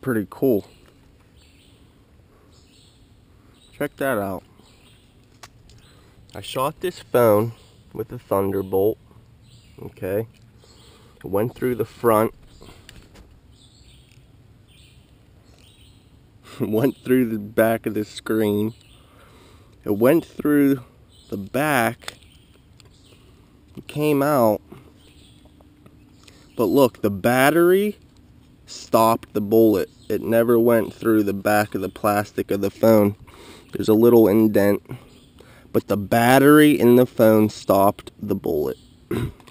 pretty cool. Check that out. I shot this phone with a Thunderbolt. Okay. It went through the front. went through the back of the screen. It went through the back. It came out. But look, the battery stopped the bullet. It never went through the back of the plastic of the phone. There's a little indent. But the battery in the phone stopped the bullet.